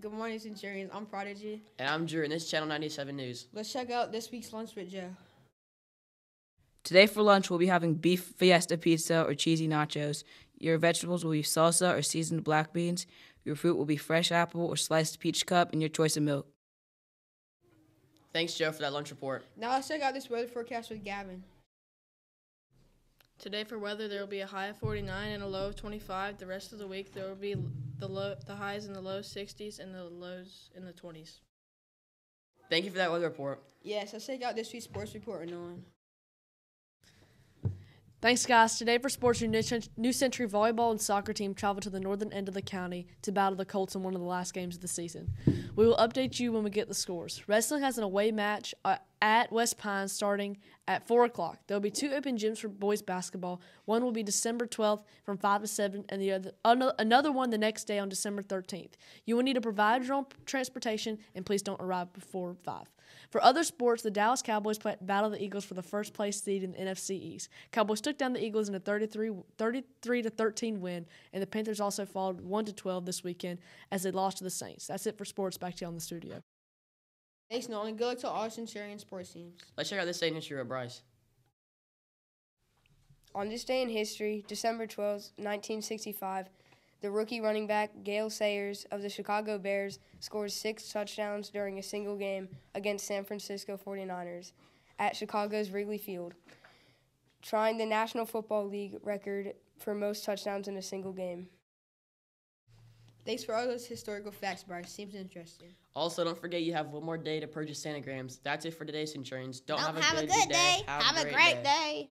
Good morning, Centurions. I'm Prodigy. And I'm Drew, and this is Channel 97 News. Let's check out this week's lunch with Joe. Today for lunch, we'll be having beef fiesta pizza or cheesy nachos. Your vegetables will be salsa or seasoned black beans. Your fruit will be fresh apple or sliced peach cup, and your choice of milk. Thanks, Joe, for that lunch report. Now let's check out this weather forecast with Gavin. Today for weather, there will be a high of 49 and a low of 25. The rest of the week, there will be the low, the highs in the low 60s and the lows in the 20s. Thank you for that weather report. Yes, let's check out this week's sports report and on. Thanks, guys. Today for sports, your New Century volleyball and soccer team travel to the northern end of the county to battle the Colts in one of the last games of the season. We will update you when we get the scores. Wrestling has an away match uh, at West Pines starting at 4 o'clock. There will be two open gyms for boys basketball. One will be December 12th from 5 to 7, and the other another one the next day on December 13th. You will need to provide your own transportation, and please don't arrive before 5. For other sports, the Dallas Cowboys battle the Eagles for the first place seed in the NFC East. Cowboys took down the Eagles in a 33, 33 to 13 win, and the Panthers also followed 1 to 12 this weekend as they lost to the Saints. That's it for sports. Back to you on the studio. Thanks, Nolan. Good luck to all Centurion sports teams. Let's check out this day in history with Bryce. On this day in history, December 12, 1965, the rookie running back Gale Sayers of the Chicago Bears scores six touchdowns during a single game against San Francisco 49ers at Chicago's Wrigley Field, trying the National Football League record for most touchdowns in a single game. Thanks for all those historical facts, Bryce. Seems interesting. Also, don't forget you have one more day to purchase Santa Grams. That's it for today's Centurions. Don't, Don't have, a, good, a good day. day. Have, Have a a great great day. day.